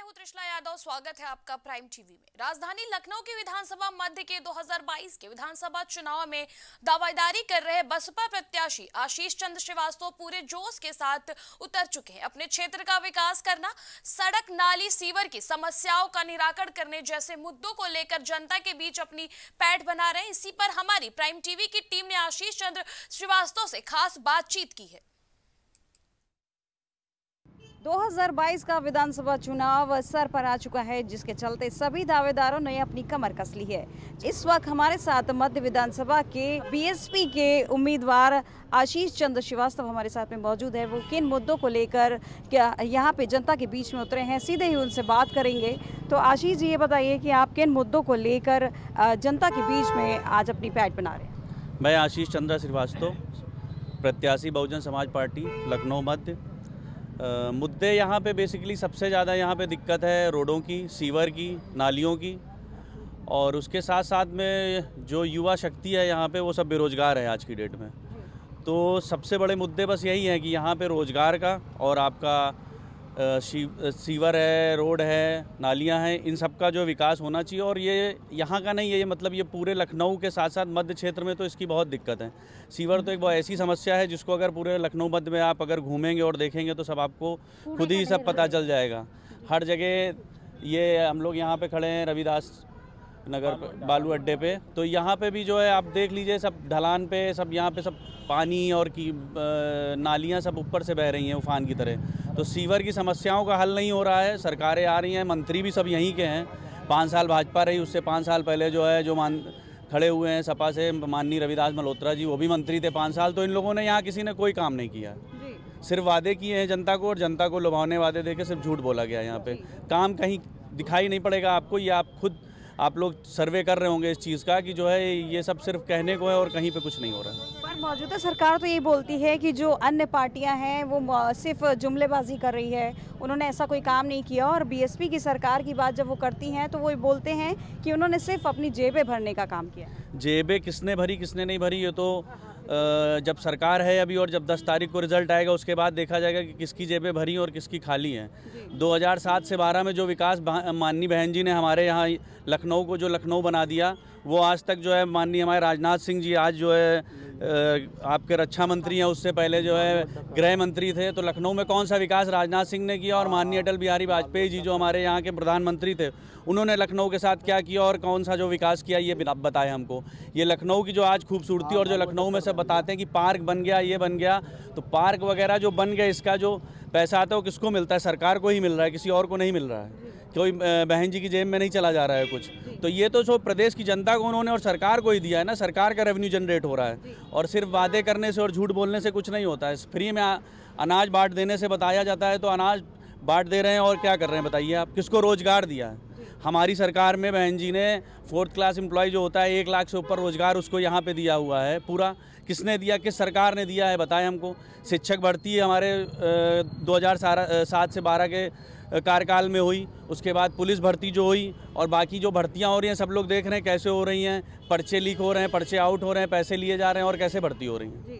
मैं हूँ त्रिशला यादव। स्वागत है आपका प्राइम टीवी में। राजधानी लखनऊ की विधानसभा मध्य के 2022 के विधानसभा चुनाव में दावेदारी कर रहे बसपा प्रत्याशी आशीष चंद्र श्रीवास्तव पूरे जोश के साथ उतर चुके हैं। अपने क्षेत्र का विकास करना, सड़क नाली सीवर की समस्याओं का निराकरण करने जैसे मुद्दों को लेकर जनता के बीच अपनी पैठ बना रहे इसी पर हमारी प्राइम टीवी की टीम ने आशीष चंद्र श्रीवास्तव से खास बातचीत की है। 2022 का विधानसभा चुनाव सर पर आ चुका है, जिसके चलते सभी दावेदारों ने अपनी कमर कस ली है। इस वक्त हमारे साथ मध्य विधानसभा के बीएसपी के उम्मीदवार आशीष चंद्र श्रीवास्तव हमारे साथ में मौजूद है। वो किन मुद्दों को लेकर क्या यहाँ पे जनता के बीच में उतरे हैं, सीधे ही उनसे बात करेंगे। तो आशीष जी, ये बताइए कि आप किन मुद्दों को लेकर जनता के बीच में आज अपनी पैठ बना रहे हैं? मैं आशीष चंद्र श्रीवास्तव, प्रत्याशी बहुजन समाज पार्टी, लखनऊ मध्य। मुद्दे यहाँ पे बेसिकली सबसे ज़्यादा यहाँ पे दिक्कत है रोडों की, सीवर की, नालियों की। और उसके साथ साथ में जो युवा शक्ति है यहाँ पे वो सब बेरोज़गार है आज की डेट में। तो सबसे बड़े मुद्दे बस यही हैं कि यहाँ पे रोज़गार का और आपका सीवर है रोड है नालियाँ हैं इन सब का जो विकास होना चाहिए और ये यहाँ का नहीं है ये मतलब ये पूरे लखनऊ के साथ साथ मध्य क्षेत्र में तो इसकी बहुत दिक्कत है। सीवर तो एक बहुत ऐसी समस्या है जिसको अगर पूरे लखनऊ मध्य में आप अगर घूमेंगे और देखेंगे तो सब आपको खुद ही सब पता चल जाएगा। हर जगह ये हम लोग यहाँ पे खड़े हैं रविदास नगर बालू अड्डे पे। तो यहाँ पे भी जो है आप देख लीजिए सब ढलान पे सब यहाँ पे सब पानी और की नालियाँ सब ऊपर से बह रही हैं उफान की तरह। तो सीवर की समस्याओं का हल नहीं हो रहा है सरकारें आ रही हैं मंत्री भी सब यहीं के हैं। पाँच साल भाजपा रही उससे पाँच साल पहले जो है जो मान खड़े हुए हैं सपा से माननीय रविदास मल्होत्रा जी वो भी मंत्री थे पाँच साल तो इन लोगों ने यहाँ किसी ने कोई काम नहीं किया। सिर्फ़ वादे किए हैं जनता को और जनता को लुभावने वादे देके सिर्फ़ झूठ बोला गया यहाँ पे। काम कहीं दिखाई नहीं पड़ेगा आपको ये आप खुद आप लोग सर्वे कर रहे होंगे इस चीज़ का कि जो है ये सब सिर्फ़ कहने को है और कहीं पे कुछ नहीं हो रहा है। पर मौजूदा सरकार तो ये बोलती है कि जो अन्य पार्टियाँ हैं वो सिर्फ़ जुमलेबाजी कर रही है। उन्होंने ऐसा कोई काम नहीं किया और बीएसपी की सरकार की बात जब वो करती हैं तो वो बोलते हैं कि उन्होंने सिर्फ़ अपनी जेबें भरने का काम किया। जेबें किसने भरी किसने नहीं भरी ये तो जब सरकार है अभी और जब 10 तारीख को रिज़ल्ट आएगा उसके बाद देखा जाएगा कि किसकी जेबें भरी और किसकी खाली हैं। 2007 से 12 में जो विकास माननी माननीय बहन जी ने हमारे यहाँ लखनऊ को जो लखनऊ बना दिया वो आज तक जो है माननीय हमारे राजनाथ सिंह जी आज जो है आपके रक्षा मंत्री हैं, उससे पहले जो है गृह मंत्री थे तो लखनऊ में कौन सा विकास राजनाथ सिंह ने किया और माननीय अटल बिहारी वाजपेयी जी जो हमारे यहाँ के प्रधानमंत्री थे, उन्होंने लखनऊ के साथ क्या किया और कौन सा जो विकास किया, ये बिना- बताए हमको। ये लखनऊ की जो आज खूबसूरती और जो लखनऊ में से बताते हैं कि पार्क बन गया, ये बन गया तो पार्क वगैरह जो बन गया इसका जो पैसा आता है वो किसको मिलता है, सरकार को ही मिल रहा है, किसी और को नहीं मिल रहा है। कोई बहन जी की जेब में नहीं चला जा रहा है कुछ। तो ये तो जो प्रदेश की जनता को उन्होंने और सरकार को ही दिया है ना सरकार का रेवेन्यू जनरेट हो रहा है। और सिर्फ़ वादे करने से और झूठ बोलने से कुछ नहीं होता है। फ्री में अनाज बांट देने से बताया जाता है तो अनाज बांट दे रहे हैं और क्या कर रहे हैं बताइए आप? किसको रोज़गार दिया है? हमारी सरकार में बहन जी ने फोर्थ क्लास एम्प्लॉय जो होता है एक लाख से ऊपर रोज़गार उसको यहाँ पे दिया हुआ है पूरा। किसने दिया? किस सरकार ने दिया है? बताएँ हमको। शिक्षक भर्ती हमारे दो हज़ार सात से बारह के कार्यकाल में हुई उसके बाद पुलिस भर्ती जो हुई और बाकी जो भर्तियाँ हो रही हैं सब लोग देख रहे हैं कैसे हो रही हैं पर्चे लीक हो रहे हैं पर्चे आउट हो रहे हैं पैसे लिए जा रहे हैं और कैसे भर्ती हो रही हैं।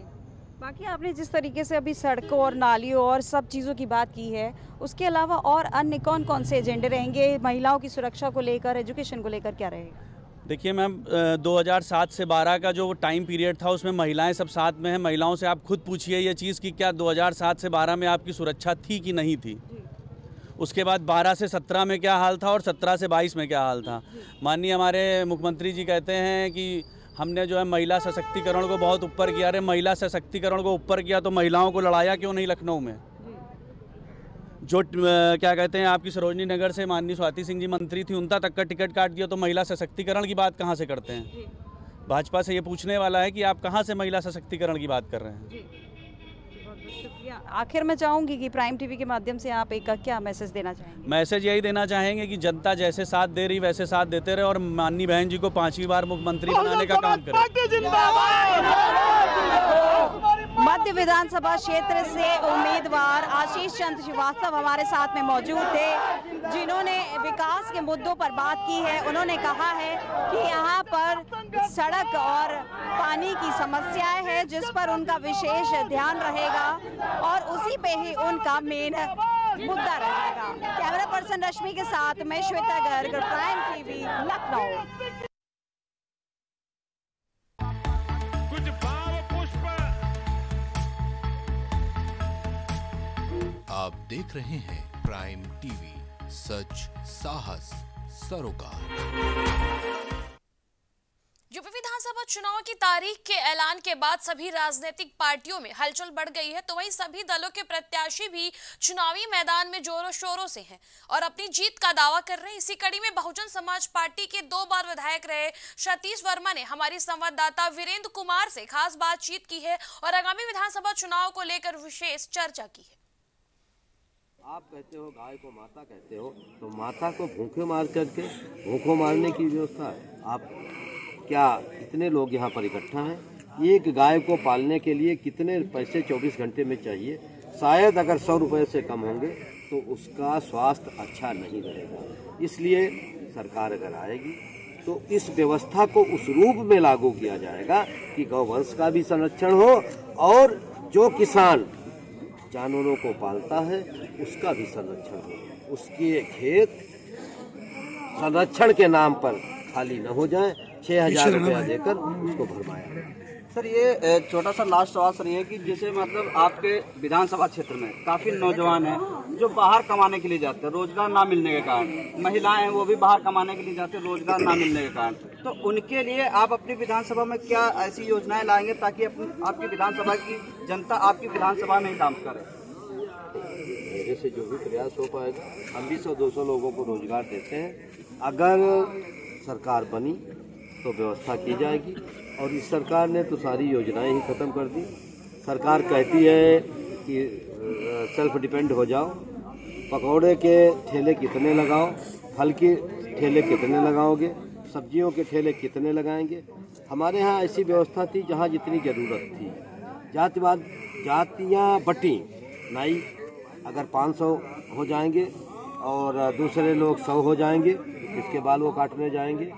बाकी आपने जिस तरीके से अभी सड़कों और नालियों और सब चीज़ों की बात की है उसके अलावा और अन्य कौन कौन से एजेंडे रहेंगे महिलाओं की सुरक्षा को लेकर एजुकेशन को लेकर क्या रहेगा? देखिए मैम अ, 2007 से 12 का जो टाइम पीरियड था उसमें महिलाएँ सब साथ में हैं महिलाओं से आप खुद पूछिए ये चीज़ कि क्या 2007 से 12 में आपकी सुरक्षा थी कि नहीं थी? उसके बाद 12 से 17 में क्या हाल था और 17 से 22 में क्या हाल था? माननीय हमारे मुख्यमंत्री जी कहते हैं कि हमने जो है महिला सशक्तिकरण को बहुत ऊपर किया। अरे महिला सशक्तिकरण को ऊपर किया तो महिलाओं को लड़ाया क्यों नहीं लखनऊ में? जो क्या कहते हैं, आपकी सरोजनी नगर से माननीय स्वाति सिंह जी मंत्री थी उनका तक का टिकट काट दिया तो महिला सशक्तिकरण की बात कहाँ से करते हैं? भाजपा से ये पूछने वाला है कि आप कहाँ से महिला सशक्तिकरण की बात कर रहे हैं? शुक्रिया। आखिर मैं चाहूँगी कि प्राइम टीवी के माध्यम से आप एक क्या मैसेज देना चाहेंगे? मैसेज यही देना चाहेंगे कि जनता जैसे साथ दे रही वैसे साथ देते रहे और माननीय बहन जी को पांचवी बार मुख्यमंत्री बनाने का काम करें। मध्य विधानसभा क्षेत्र से उम्मीदवार आशीष चंद्र श्रीवास्तव हमारे साथ में मौजूद थे, जिन्होंने विकास के मुद्दों पर बात की है। उन्होंने कहा है कि यहाँ पर सड़क और पानी की समस्याएँ है, जिस पर उनका विशेष ध्यान रहेगा और उसी पे ही उनका मेन मुद्दा रहेगा। कैमरा पर्सन रश्मि के साथ मैं श्वेता गर्ग प्राइम टीवी, लखनऊ। आप देख रहे हैं प्राइम टीवी सच, साहस, सरोकार। यूपी विधानसभा चुनाव की तारीख के ऐलान के बाद सभी राजनीतिक पार्टियों में हलचल बढ़ गई है तो वहीं सभी दलों के प्रत्याशी भी चुनावी मैदान में जोरों शोरों से हैं और अपनी जीत का दावा कर रहे हैं। इसी कड़ी में बहुजन समाज पार्टी के दो बार विधायक रहे सतीश वर्मा ने हमारी संवाददाता वीरेंद्र कुमार से खास बातचीत की है और आगामी विधानसभा चुनाव को लेकर विशेष चर्चा की है। आप कहते हो गाय को माता कहते हो तो माता को भूखे मार करके भूखों मारने की व्यवस्था आप क्या कितने लोग यहाँ पर इकट्ठा हैं? एक गाय को पालने के लिए कितने पैसे 24 घंटे में चाहिए? शायद अगर सौ रुपये से कम होंगे तो उसका स्वास्थ्य अच्छा नहीं रहेगा। इसलिए सरकार अगर आएगी तो इस व्यवस्था को उस रूप में लागू किया जाएगा कि गौवंश का भी संरक्षण हो और जो किसान जानवरों को पालता है उसका भी संरक्षण हो। उसके खेत संरक्षण के नाम पर खाली न हो जाए छः हज़ार रुपया देकर उसको भरवाया। सर, ये छोटा सा लास्ट सवाल सर ये कि जैसे मतलब आपके विधानसभा क्षेत्र में काफ़ी नौजवान हैं जो बाहर कमाने के लिए जाते हैं, रोज़गार ना मिलने के कारण। महिलाएँ हैं, वो भी बाहर कमाने के लिए जाते हैं, रोज़गार ना मिलने के कारण। तो उनके लिए आप अपनी विधानसभा में क्या ऐसी योजनाएँ लाएँगे ताकि अपनी, आपकी विधानसभा की जनता आपकी विधानसभा में ही काम करे? मेरे से जो भी प्रयास हो पाएगा हम भी सौ, दो सौ लोगों को रोज़गार देते हैं। अगर सरकार बनी तो व्यवस्था की जाएगी। और इस सरकार ने तो सारी योजनाएँ ही खत्म कर दी। सरकार कहती है कि सेल्फ डिपेंड हो जाओ। पकौड़े के ठेले कितने लगाओ? फल के ठेले कितने लगाओगे? सब्जियों के ठेले कितने लगाएँगे? हमारे यहाँ ऐसी व्यवस्था थी जहाँ जितनी ज़रूरत थी। जातिवाद, जातियाँ बटी नाई अगर 500 हो जाएँगे और दूसरे लोग 100 हो जाएँगे, इसके बाल वो काटने जाएँगे।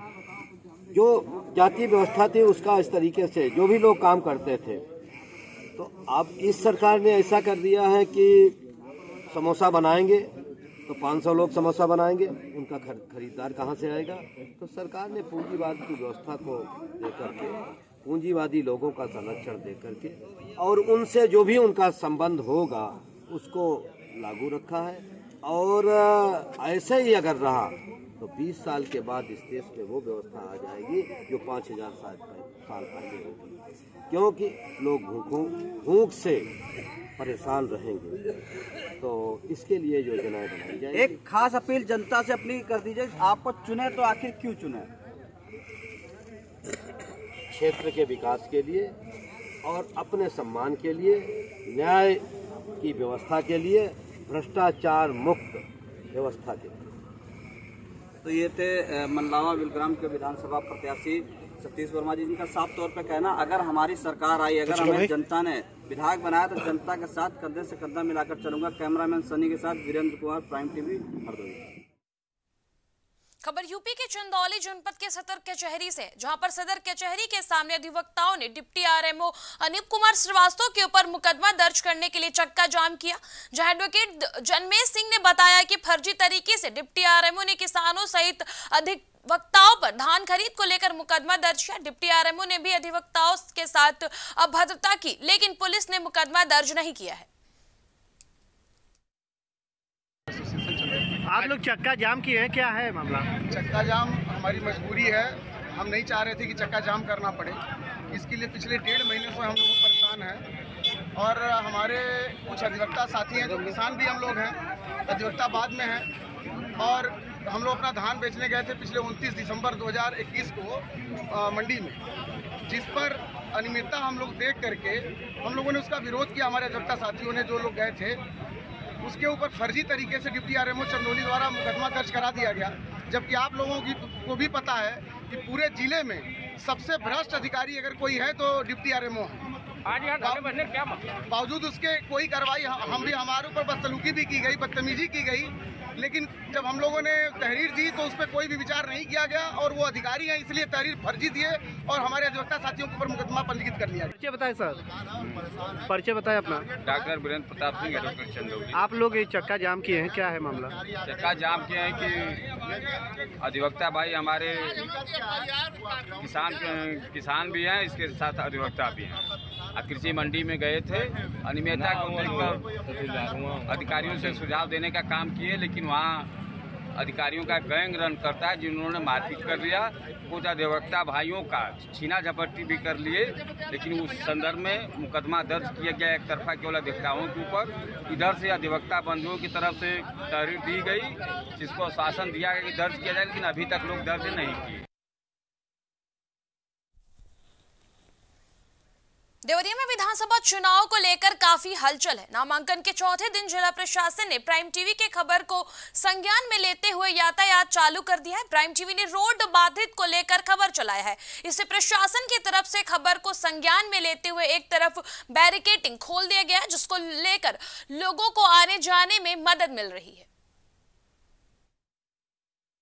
जो जाति व्यवस्था थी उसका इस तरीके से जो भी लोग काम करते थे। तो अब इस सरकार ने ऐसा कर दिया है कि समोसा बनाएँगे तो 500 लोग समोसा बनाएँगे उनका खर, खरीदार कहाँ से आएगा? तो सरकार ने पूंजीवाद की व्यवस्था को देकर के पूंजीवादी लोगों का संरक्षण दे करके और उनसे जो भी उनका संबंध होगा उसको लागू रखा है। और ऐसे ही अगर रहा तो 20 साल के बाद इस देश में वो व्यवस्था आ जाएगी जो 5000 साल साल पहले होगी। क्योंकि लोग भूखों भूख से परेशान रहेंगे। तो इसके लिए योजनाएँ बनाई जाएगी। एक खास अपील जनता से अपनी कर दीजिए आपको चुने तो आखिर क्यों चुने? क्षेत्र के विकास के लिए और अपने सम्मान के लिए न्याय की व्यवस्था के लिए भ्रष्टाचार मुक्त व्यवस्था के लिए। तो ये थे मनलावा बिलग्राम के विधानसभा प्रत्याशी सतीश वर्मा जी। जिनका साफ़ तौर पे कहना अगर हमारी सरकार आई अगर हमें जनता ने विधायक बनाया तो जनता के साथ कंधे से कंधा मिलाकर चलूँगा। कैमरामैन सनी के साथ वीरेंद्र कुमार प्राइम टीवी हरदोई। खबर यूपी के चंदौली जनपद के सदर कचहरी से, जहाँ पर सदर कचहरी के सामने अधिवक्ताओं ने डिप्टी आरएमओ अनिप कुमार श्रीवास्तव के ऊपर मुकदमा दर्ज करने के लिए चक्का जाम किया। जहाँ एडवोकेट जनमेश सिंह ने बताया कि फर्जी तरीके से डिप्टी आरएमओ ने किसानों सहित अधिवक्ताओं पर धान खरीद को लेकर मुकदमा दर्ज किया। डिप्टी आरएमओ ने भी अधिवक्ताओं के साथ अभद्रता की, लेकिन पुलिस ने मुकदमा दर्ज नहीं किया है। आप लोग चक्का जाम किए हैं? क्या है मामला? चक्का जाम हमारी मजबूरी है। हम नहीं चाह रहे थे कि चक्का जाम करना पड़े। इसके लिए पिछले डेढ़ महीने से हम लोग परेशान हैं। और हमारे कुछ अधिवक्ता साथी हैं जो किसान भी हम लोग हैं अधिवक्ता बाद में हैं। और हम लोग अपना धान बेचने गए थे पिछले 29 दिसंबर 2021 को अ, मंडी में। जिस पर अनियमितता हम लोग देख करके हम लोगों ने उसका विरोध किया। हमारे अधिवक्ता साथियों ने जो लोग गए थे उसके ऊपर फर्जी तरीके से डिप्टी आरएमओ चंदोली द्वारा मुकदमा दर्ज करा दिया गया। जबकि आप लोगों की को भी पता है कि पूरे ज़िले में सबसे भ्रष्ट अधिकारी अगर कोई है तो डिप्टी आरएमओ है। आज यहाँ क्या मतलब बावजूद उसके कोई कार्रवाई हम भी हमारे ऊपर बदसलूकी भी की गई बदतमीजी की गई। लेकिन जब हम लोगों ने तहरीर दी तो उस पर कोई भी विचार नहीं किया गया और वो अधिकारी हैं इसलिए तहरीर फर्जी दिए और हमारे अधिवक्ता साथियों के ऊपर मुकदमा पंजीकृत कर लिया परिचय बताएँ सर। परिचय बताएँ अपना। Doctor Virendra Pratap Singh advocate Chandauli. आप लोग ये चक्का जाम किए हैं क्या है मामला? चक्का जाम किए हैं कि अधिवक्ता भाई हमारे किसान किसान भी हैं इसके साथ अधिवक्ता भी हैं। कृषि मंडी में गए थे। अनियमितता को देखकर अधिकारियों से सुझाव देने का काम किए लेकिन वहाँ अधिकारियों का गैंग रन करता है जिन्होंने मारपीट कर लिया। कुछ अधिवक्ता भाइयों का छीना झपट्टी भी कर लिए लेकिन उस संदर्भ में मुकदमा दर्ज किया गया एक तरफा केवल अधिवक्ताओं के ऊपर इधर से अधिवक्ता बंधुओं की तरफ़ से तहरीर दी गई जिसको शासन दिया गया कि दर्ज किया जाए लेकिन अभी तक लोग दर्ज नहीं किए। देवरिया में विधानसभा चुनाव को लेकर काफ़ी हलचल है। नामांकन के चौथे दिन जिला प्रशासन ने प्राइम टीवी के खबर को संज्ञान में लेते हुए यातायात चालू कर दिया है। प्राइम टीवी ने रोड बाधित को लेकर खबर चलाया है। इससे प्रशासन की तरफ़ से खबर को संज्ञान में लेते हुए एक तरफ़ बैरिकेटिंग खोल दिया गया जिसको लेकर लोगों को आने जाने में मदद मिल रही है।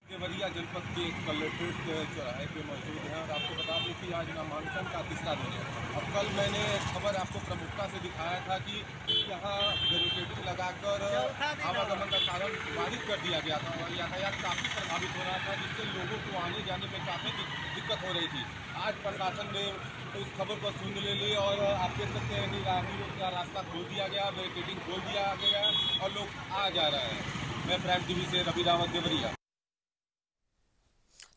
देवरिया जनपद के कलेक्ट्रेट चौराहे पे मौजूद हैं और आपको बता दें कि आज नामांकन का तीसरा दिन है। कल मैंने खबर आपको प्रमुखता से दिखाया था कि यहाँ बैरिकेडिंग लगाकर आवागमन का कारण बाधित कर दिया गया था और यातायात काफ़ी प्रभावित हो रहा था, जिससे लोगों को आने जाने में काफ़ी दिक्कत हो रही थी। आज प्रशासन ने उस खबर को सुन ले ली और आप देख सकते हैं कि राहगीरों का रास्ता खोल दिया गया बैरिकेडिंग खोल दिया गया और लोग आ जा रहे हैं। मैं प्राइम टीवी से रवि रावत देवरिया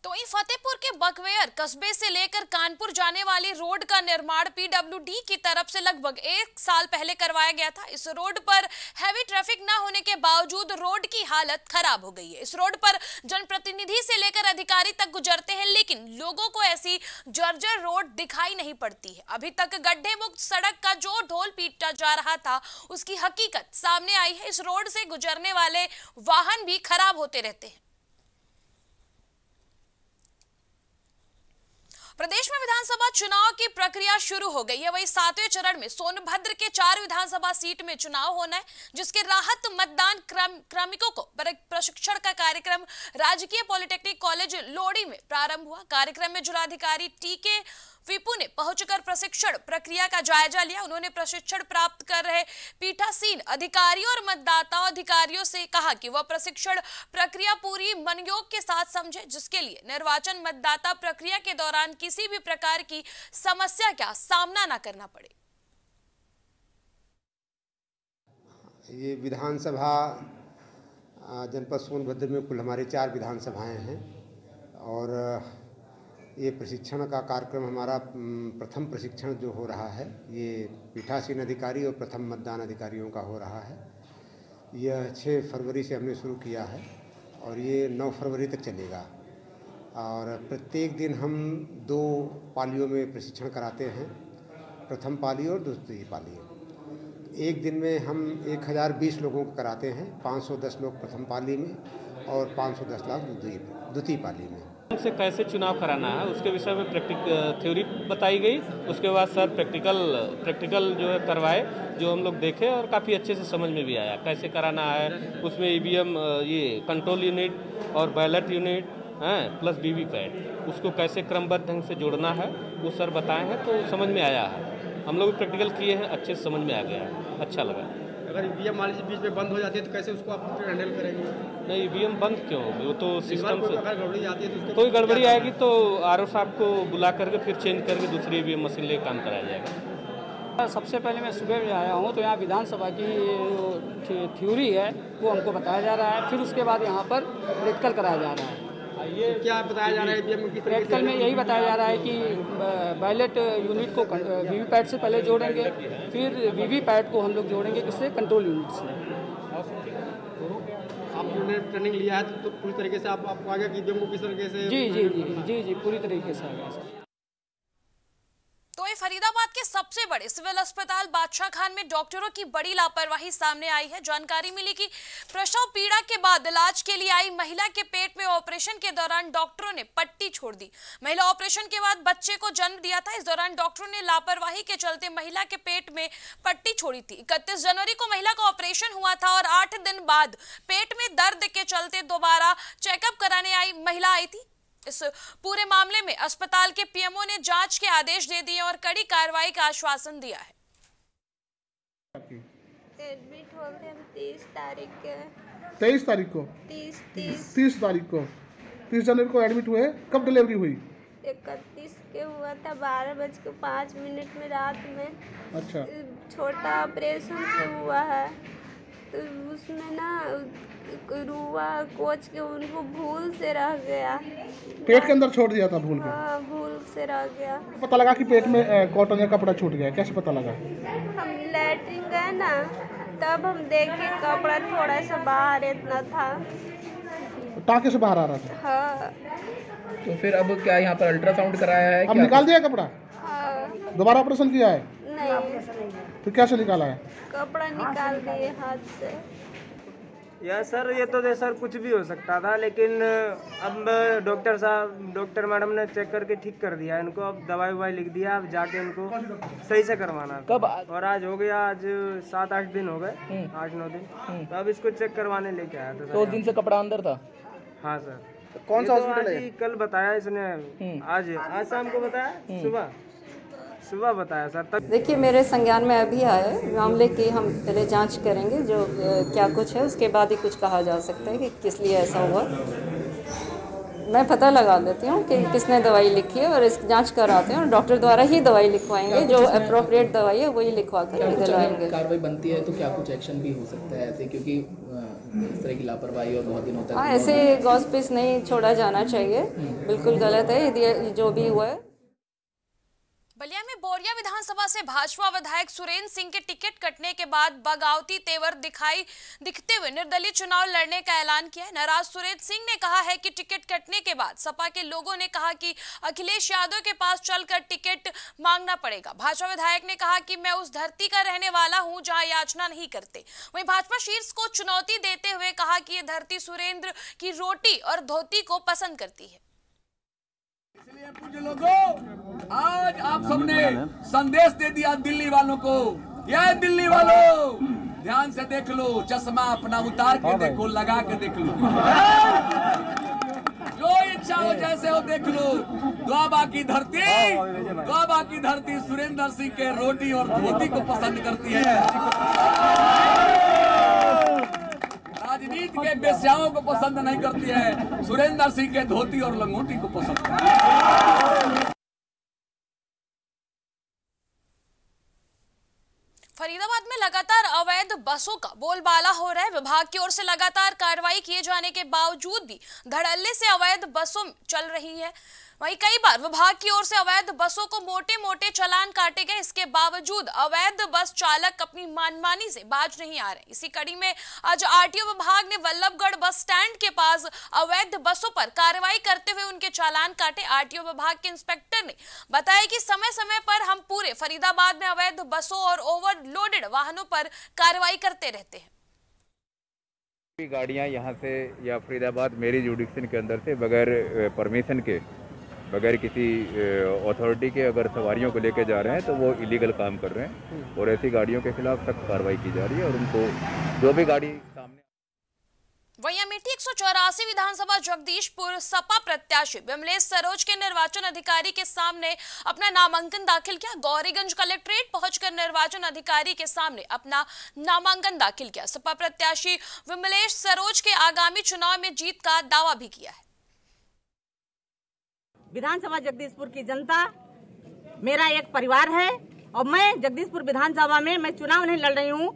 तो वहीं फतेहपुर के बकवेयर कस्बे से लेकर कानपुर जाने वाली रोड का निर्माण पीडब्ल्यूडी की तरफ़ से लगभग एक साल पहले करवाया गया था। इस रोड पर हैवी ट्रैफ़िक न होने के बावजूद रोड की हालत खराब हो गई है। इस रोड पर जनप्रतिनिधि से लेकर अधिकारी तक गुजरते हैं, लेकिन लोगों को ऐसी जर्जर रोड दिखाई नहीं पड़ती है। अभी तक गड्ढे मुक्त सड़क का जो ढोल पीटा जा रहा था, उसकी हकीकत सामने आई है। इस रोड से गुजरने वाले वाहन भी खराब होते रहते हैं। प्रदेश में विधानसभा चुनाव की प्रक्रिया शुरू हो गई है। वही सातवें चरण में सोनभद्र के चार विधानसभा सीट में चुनाव होना है जिसके राहत मतदान क्रम, क्रमिकों को प्रशिक्षण का कार्यक्रम राजकीय पॉलिटेक्निक कॉलेज लोड़ी में प्रारंभ हुआ। कार्यक्रम में जिलाधिकारी टीके विपु ने पहुंचकर प्रशिक्षण प्रक्रिया का जायजा लिया। उन्होंने प्रशिक्षण प्राप्त कर रहे पीठासीन अधिकारियों और मतदाता अधिकारियों से कहा कि वह प्रशिक्षण प्रक्रिया पूरी मनयोग के साथ समझे, जिसके लिए निर्वाचन मतदाता प्रक्रिया के दौरान किसी भी प्रकार की समस्या का सामना न करना पड़े। ये विधानसभा जनपद सोनभद्र में कुल हमारे चार विधानसभाएँ हैं और ये प्रशिक्षण का कार्यक्रम हमारा प्रथम प्रशिक्षण जो हो रहा है, ये पीठासीन अधिकारी और प्रथम मतदान अधिकारियों का हो रहा है। यह छः फरवरी से हमने शुरू किया है और ये नौ फरवरी तक चलेगा। और प्रत्येक दिन हम दो पालियों में प्रशिक्षण कराते हैं, प्रथम पाली और दूसरी पाली। एक दिन में हम एक हज़ार बीस लोगों को कराते हैं, पाँच सौ दस लोग प्रथम पाली में और पाँच सौ दस लाख द्वितीय पाली में। से कैसे चुनाव कराना है, उसके विषय में प्रैक्टिक थ्योरी बताई गई। उसके बाद सर प्रैक्टिकल प्रैक्टिकल जो है करवाए, जो हम लोग देखे और काफ़ी अच्छे से समझ में भी आया। कैसे कराना है, उसमें ई ये कंट्रोल यूनिट और बैलेट यूनिट हैं प्लस वी पैड उसको कैसे क्रमबद्ध ढंग से जोड़ना है, वो सर बताए हैं तो समझ में आया है। हम लोग प्रैक्टिकल किए हैं, अच्छे से समझ में आ गया है। अच्छा लगा। अगर ई मान लीजिए बीच में बंद हो जाती है तो कैसे उसको आप हैंडल करेंगे? नहीं ई बंद क्यों? होगी वो तो सिस्टम से अगर गड़बड़ी आती है तो कोई गड़बड़ी आएगी तो आर साहब को बुला करके फिर चेंज करके दूसरी ई मशीन लेकर काम कराया जाएगा। सबसे पहले मैं सुबह में आया हूँ तो यहाँ विधानसभा की थ्योरी है वो हमको बताया जा रहा है। फिर उसके बाद यहाँ पर प्रैक्टिकल कराया जा रहा है। ये क्या बताया जा रहा है प्रैक्टिकल में यही बताया जा रहा है कि बैलेट यूनिट को वीवीपैट से पहले जोड़ेंगे फिर वीवीपैट को हम लोग जोड़ेंगे किससे कंट्रोल यूनिट से। आपने ट्रेनिंग लिया है तो पूरी तरीके से आप आपको आगे की को किस तरीके से जी जी जी जी जी पूरी तरीके से आगे। तो ये फरीदाबाद सबसे बड़े सिविल अस्पताल बादशाह खान में डॉक्टरों की बड़ी लापरवाही सामने आई है। जानकारी मिली कि प्रसव पीड़ा के बाद इलाज के लिए आई महिला के पेट में ऑपरेशन के दौरान डॉक्टरों ने पट्टी छोड़ दी। महिला ऑपरेशन के बाद बच्चे को जन्म दिया था। इस दौरान डॉक्टरों ने लापरवाही के चलते महिला के पेट में पट्टी छोड़ी थी। इकतीस जनवरी को महिला का ऑपरेशन हुआ था और आठ दिन बाद पेट में दर्द के चलते दोबारा चेकअप कराने आई। महिला आई थी। इस पूरे मामले में अस्पताल के पीएमओ ने जाँच के आदेश दे दिए और कड़ी कार्रवाई का आश्वासन दिया है। एडमिट हो गए हम तीस तारीख के। तेईस तारीख को? तीस तीस। तीस तारीख को। तीस जनवरी को एडमिट हुए कब डिलीवरी हुई? इकतीस के हुआ था बारह बज के पाँच मिनट में रात में। अच्छा। छोटा ऑपरेशन से हुआ है। उसमें ना रुआ कोच के उनको भूल से रह गया। पेट के अंदर छोड़ दिया था भूल के? हाँ भूल से रह गया। पता लगा कि पेट में कॉटन का कपड़ा छूट गया कैसे पता लगा? हम लैट्रिन गए ना तब हम देखे कपड़ा थोड़ा सा बाहर इतना था। टाँके से बाहर आ रहा था? हाँ। तो फिर अब क्या यहाँ पर अल्ट्रासाउंड कराया है अब निकाल दिया कपड़ा? हाँ। दोबारा ऑपरेशन किया है? नहीं। फिर कैसे निकाला है? कपड़ा निकाल दिए हाथ से। या सर ये तो सर कुछ भी हो सकता था लेकिन अब डॉक्टर साहब डॉक्टर मैडम ने चेक करके ठीक कर दिया। इनको अब दवाई ववाई लिख दिया अब जाके इनको सही से करवाना कब और आज हो गया आज सात आठ दिन हो गए। आठ नौ दिन। तो अब इसको चेक करवाने लेके आया था सर तो दिन से कपड़ा अंदर था? हाँ सर। कौन सा तो हॉस्पिटल आज है? कल बताया इसने। आज आज शाम को बताया? सुबह? सुबह बताया सर तब देखिए मेरे संज्ञान में अभी आया है। मामले की हम पहले जाँच करेंगे जो क्या कुछ है। उसके बाद ही कुछ कहा जा सकता है कि किस लिए ऐसा हुआ। मैं पता लगा लेती हूँ कि किसने दवाई लिखी है और इस जाँच कराते हैं और डॉक्टर द्वारा ही दवाई लिखवाएँगे। जो अप्रोप्रिएट दवाई है वही लिखवा कर दिलवाएँगे कार्रवाई बनती है तो क्या कुछ एक्शन भी हो सकता है ऐसे? क्योंकि इस तरह की लापरवाही और बहुत दिनों तक हाँ ऐसे गॉस पीस नहीं छोड़ा जाना चाहिए। बिल्कुल गलत है। यदि जो भी हुआ है बलिया में बोरिया विधानसभा से भाजपा विधायक सुरेंद्र सिंह के टिकट कटने के बाद बगावती तेवर दिखाई, दिखते हुए निर्दलीय चुनाव लड़ने का ऐलान किया नाराज़ सुरेंद्र सिंह ने कहा है कि टिकट कटने के बाद सपा के लोगों ने कहा कि अखिलेश यादव के पास चलकर टिकट मांगना पड़ेगा। भाजपा विधायक ने कहा कि मैं उस धरती का रहने वाला हूँ जहाँ याचना नहीं करते। वही भाजपा शीर्ष को चुनौती देते हुए कहा कि ये धरती सुरेंद्र की रोटी और धोती को पसंद करती है। पूज्य लोगों आज आप सबने संदेश दे दिया दिल्ली वालों को। यह दिल्ली वालों ध्यान से देख लो चश्मा अपना उतार के देखो लगा के देख लो। जो इच्छा हो जैसे हो देख लो। द्वाबा की धरती द्वाबा की धरती सुरेंद्र सिंह के रोटी और धोती को पसंद करती है। राजनीति के बेस्याओं को पसंद नहीं करती है। सुरेंद्र सिंह के धोती और लंगोटी को पसंद करती है। फरीदाबाद में लगातार अवैध बसों का बोलबाला हो रहा है। विभाग की ओर से लगातार कार्रवाई किए जाने के बावजूद भी धड़ल्ले से अवैध बसों चल रही है। वहीं कई बार विभाग की ओर से अवैध बसों को मोटे मोटे चलान काटे गए। इसके बावजूद अवैध बस चालक अपनी मनमानी से बाज नहीं आ रहे। इसी कड़ी में आज आरटीओ विभाग ने वल्लभगढ़ बस स्टैंड के पास अवैध बसों पर कार्रवाई करते हुए उनके चालान काटे। आरटीओ विभाग के इंस्पेक्टर ने बताया कि समय समय पर हम पूरे फरीदाबाद में अवैध बसों और ओवरलोडेड वाहनों पर कार्रवाई करते रहते हैं। गाड़ियाँ यहाँ से या फरीदाबाद मेरी जुडिक्शन के अंदर से बगैर परमिशन के बगैर किसी अथॉरिटी के अगर सवारियों को लेकर जा रहे हैं तो वो इलीगल काम कर रहे हैं। और ऐसी गाड़ियों के खिलाफ सख्त कार्रवाई की जा रही है और उनको जो भी गाड़ी सामने वहीं अमेठी एक विधानसभा जगदीशपुर सपा प्रत्याशी विमलेश सरोज के निर्वाचन अधिकारी के सामने अपना नामांकन दाखिल किया। गौरीगंज कलेक्ट्रेट पहुंचकर निर्वाचन अधिकारी के सामने अपना नामांकन दाखिल किया। सपा प्रत्याशी विमलेश सरोज के आगामी चुनाव में जीत का दावा भी किया है। विधानसभा जगदीशपुर की जनता मेरा एक परिवार है और मैं जगदीशपुर विधानसभा में मैं चुनाव नहीं लड़ रही हूँ।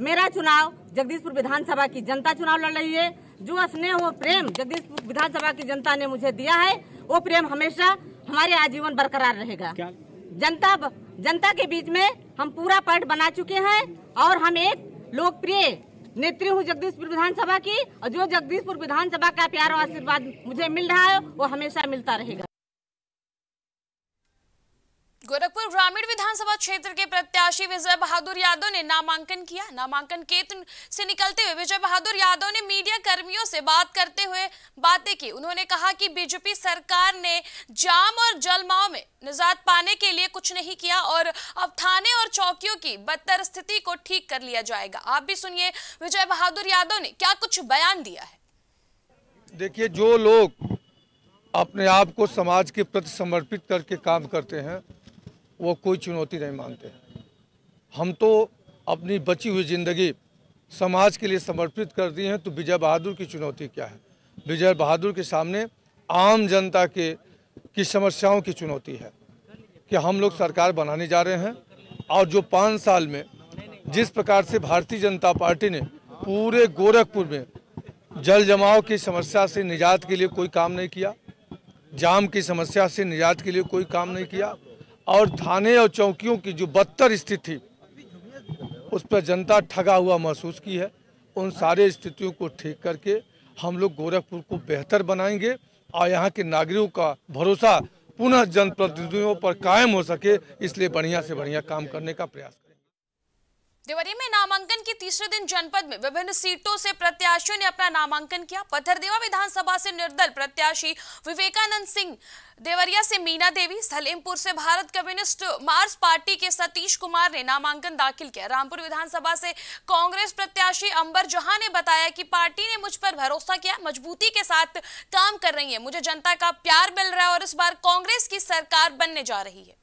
मेरा चुनाव जगदीशपुर विधानसभा की जनता चुनाव लड़ रही है। जो स्नेह वो प्रेम जगदीशपुर विधानसभा की जनता ने मुझे दिया है वो प्रेम हमेशा हमारे आजीवन बरकरार रहेगा। जनता जनता के बीच में हम पूरा पार्ट बना चुके हैं और हम एक लोकप्रिय नेत्री हूँ जगदीशपुर विधानसभा की और जो जगदीशपुर विधानसभा का प्यार और आशीर्वाद मुझे मिल रहा है, वो हमेशा मिलता रहेगा। गोरखपुर ग्रामीण विधानसभा क्षेत्र के प्रत्याशी विजय बहादुर यादव ने नामांकन किया। नामांकन केंद्र से निकलते हुए विजय बहादुर यादव ने मीडिया कर्मियों से बात करते हुए बातें की। उन्होंने कहा कि बीजेपी सरकार ने जाम और जलमाव में निजात पाने के लिए कुछ नहीं किया और अब थाने और चौकियों की बदतर स्थिति को ठीक कर लिया जाएगा। आप भी सुनिए विजय बहादुर यादव ने क्या कुछ बयान दिया है। देखिए, जो लोग अपने आप को समाज के प्रति समर्पित करके काम करते हैं वो कोई चुनौती नहीं मानते। हम तो अपनी बची हुई ज़िंदगी समाज के लिए समर्पित कर दी हैं तो विजय बहादुर की चुनौती क्या है? विजय बहादुर के सामने आम जनता के, की समस्याओं की चुनौती है, कि हम लोग सरकार बनाने जा रहे हैं और जो पाँच साल में जिस प्रकार से भारतीय जनता पार्टी ने पूरे गोरखपुर में जल जमाव की समस्या से निजात के लिए कोई काम नहीं किया, जाम की समस्या से निजात के लिए कोई काम नहीं किया और थाने और चौकियों की जो बदतर स्थिति, उस पर जनता ठगा हुआ महसूस की है। उन सारे स्थितियों को ठीक करके हम लोग गोरखपुर को बेहतर बनाएँगे और यहाँ के नागरिकों का भरोसा पुनः जनप्रतिनिधियों पर कायम हो सके, इसलिए बढ़िया से बढ़िया काम करने का प्रयास देवरिया में नामांकन के तीसरे दिन जनपद में विभिन्न सीटों से प्रत्याशियों ने अपना नामांकन किया। पत्थरदेवा विधानसभा से निर्दल प्रत्याशी विवेकानंद सिंह, देवरिया से मीना देवी, सलेमपुर से भारत कम्युनिस्ट मार्क्स पार्टी के सतीश कुमार ने नामांकन दाखिल किया। रामपुर विधानसभा से कांग्रेस प्रत्याशी अंबर जहाँ ने बताया कि पार्टी ने मुझ पर भरोसा किया, मजबूती के साथ काम कर रही है। मुझे जनता का प्यार मिल रहा है और इस बार कांग्रेस की सरकार बनने जा रही है।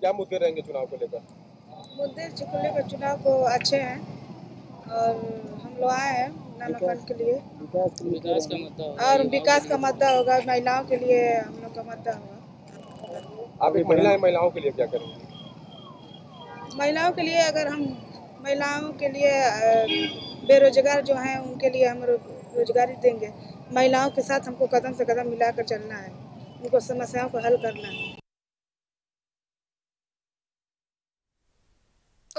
क्या मुद्दे रहेंगे चुनाव को लेकर? मुद्दे को लेकर चुनाव को अच्छे हैं और हम लोग आए हैं नामांकन के लिए। विकास का मुद्दा और विकास का मुद्दा होगा महिलाओं के लिए हम लोग का मुद्दा होगा। आप एक महिला महिलाओं के लिए क्या करेंगे? महिलाओं के लिए अगर हम महिलाओं के लिए बेरोजगार जो हैं उनके लिए हम रोजगारी देंगे। महिलाओं के साथ हमको कदम से कदम मिलाकर चलना है। उनको समस्याओं को हल करना है।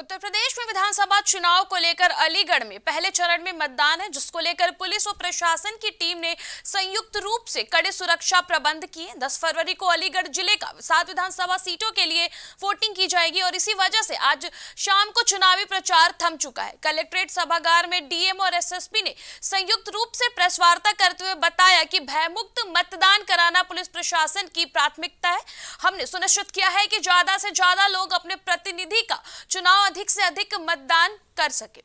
उत्तर प्रदेश में विधानसभा चुनाव को लेकर अलीगढ़ में पहले चरण में मतदान है, जिसको लेकर पुलिस और प्रशासन की टीम ने संयुक्त रूप से कड़े सुरक्षा प्रबंध किए। 10 फरवरी को अलीगढ़ ज़िले का सात विधानसभा सीटों के लिए वोटिंग की जाएगी और इसी वजह से आज शाम को चुनावी प्रचार थम चुका है। कलेक्ट्रेट सभागार में डीएम और एसएसपी ने संयुक्त रूप से प्रेस वार्ता करते हुए बताया कि भयमुक्त मतदान कराना पुलिस प्रशासन की प्राथमिकता है। हमने सुनिश्चित किया है कि ज़्यादा से ज़्यादा लोग अपने प्रतिनिधि का चुनाव अधिक से अधिक मतदान कर सके।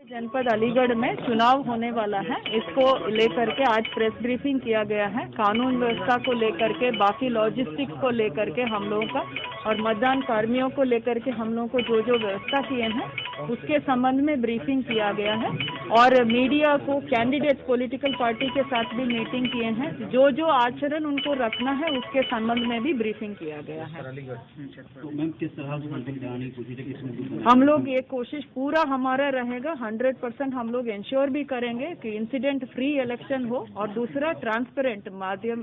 जनपद अलीगढ़ में चुनाव होने वाला है। इसको लेकर के आज प्रेस ब्रीफिंग किया गया है। कानून व्यवस्था को लेकर के, बाकी लॉजिस्टिक्स को लेकर के हम लोगों का और मतदान कर्मियों को लेकर के हम लोगों को जो जो व्यवस्था किए हैं उसके संबंध में ब्रीफिंग किया गया है। और मीडिया को कैंडिडेट पॉलिटिकल पार्टी के साथ भी मीटिंग किए हैं। जो जो आचरण उनको रखना है उसके संबंध में भी ब्रीफिंग किया गया है। हम लोग ये कोशिश पूरा हमारा रहेगा हंड्रेड परसेंट हम लोग इंश्योर भी करेंगे कि इंसिडेंट फ्री इलेक्शन हो और दूसरा ट्रांसपेरेंट माध्यम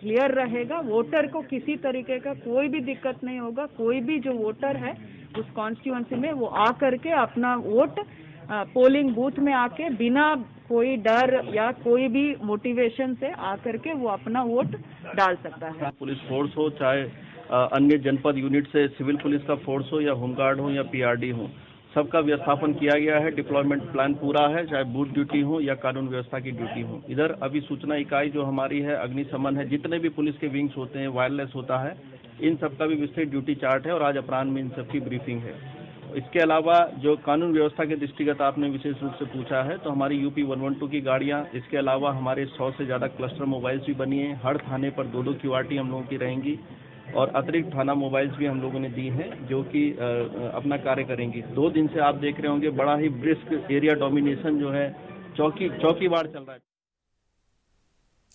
क्लियर रहेगा। वोटर को किसी तरीके का कोई भी दिक्कत नहीं होगा। कोई भी जो वोटर है उस कॉन्स्टिट्यूंसी में, वो आ करके अपना वोट पोलिंग बूथ में आके बिना कोई डर या कोई भी मोटिवेशन से आकर के वो अपना वोट डाल सकता है। पुलिस फोर्स हो, चाहे अन्य जनपद यूनिट से सिविल पुलिस का फोर्स हो, या होमगार्ड हो, या पीआरडी हो, सबका व्यवस्थापन किया गया है। डिप्लॉयमेंट प्लान पूरा है, चाहे बूथ ड्यूटी हो या कानून व्यवस्था की ड्यूटी हो। इधर अभी सूचना इकाई जो हमारी है, अग्निशमन है, जितने भी पुलिस के विंग्स होते हैं वायरलेस होता है इन सबका भी विस्तृत ड्यूटी चार्ट है और आज अपराह में इन सबकी ब्रीफिंग है। इसके अलावा जो कानून व्यवस्था के दृष्टिगत आपने विशेष रूप से पूछा है तो हमारी यूपी वन वन टू की गाड़ियाँ, इसके अलावा हमारे सौ से ज़्यादा क्लस्टर मोबाइल्स भी बनी हैं। हर थाने पर दो दो क्यू हम लोगों की रहेंगी और अतिरिक्त थाना मोबाइल्स भी हम लोगों ने दी हैं, जो कि अपना कार्य करेंगी। दो दिन से आप देख रहे होंगे, बड़ा ही ब्रिस्क एरिया डोमिनेशन जो है, चौकी चौकी चौकीवार चल रहा है।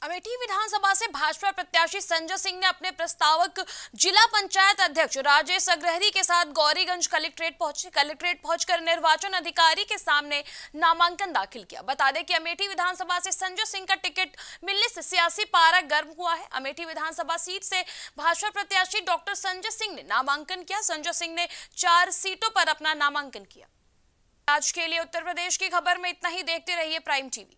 अमेठी विधानसभा से भाजपा प्रत्याशी संजय सिंह ने अपने प्रस्तावक जिला पंचायत अध्यक्ष राजेश अग्रहरी के साथ गौरीगंज कलेक्ट्रेट पहुँचे, कलेक्ट्रेट पहुंचकर निर्वाचन अधिकारी के सामने नामांकन दाखिल किया। बता दें कि अमेठी विधानसभा से संजय सिंह का टिकट मिलने से सियासी पारा गर्म हुआ है। अमेठी विधानसभा सीट से भाजपा प्रत्याशी डॉक्टर संजय सिंह ने नामांकन किया। संजय सिंह ने चार सीटों पर अपना नामांकन किया। आज के लिए उत्तर प्रदेश की खबर में इतना ही। देखते रहिए प्राइम टीवी।